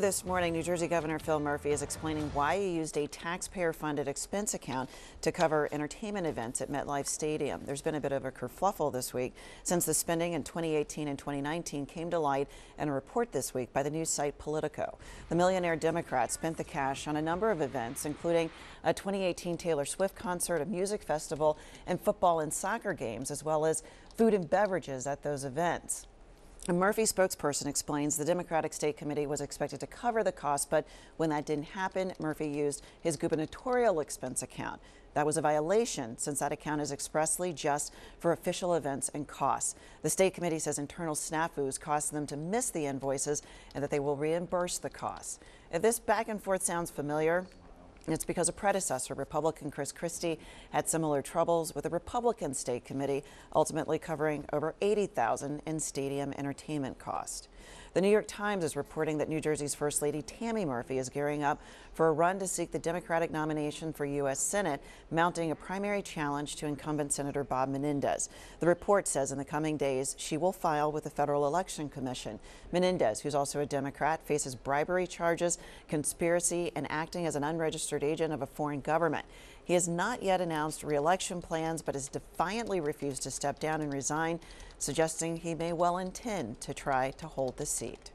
This morning, New Jersey Governor Phil Murphy is explaining why he used a taxpayer funded expense account to cover entertainment events at MetLife Stadium. There's been a bit of a kerfluffle this week since the spending in 2018 and 2019 came to light in a report this week by the news site Politico. The millionaire Democrat spent the cash on a number of events, including a 2018 Taylor Swift concert, a music festival, and football and soccer games, as well as food and beverages at those events. A Murphy spokesperson explains the Democratic State Committee was expected to cover the cost, but when that didn't happen, Murphy used his gubernatorial expense account. That was a violation since that account is expressly just for official events and costs. The state committee says internal snafus caused them to miss the invoices and that they will reimburse the costs. If this back and forth sounds familiar, it's because a predecessor, Republican Chris Christie, had similar troubles with a Republican state committee, ultimately covering over 80,000 in stadium entertainment cost. The New York Times is reporting that New Jersey's First Lady Tammy Murphy is gearing up for a run to seek the Democratic nomination for U.S. Senate, mounting a primary challenge to incumbent Senator Bob Menendez. The report says in the coming days she will file with the Federal Election Commission. Menendez, who's also a Democrat, faces bribery charges, conspiracy, and acting as an unregistered agent of a foreign government. He has not yet announced reelection plans, but has defiantly refused to step down and resign, suggesting he may well intend to try to hold the seat.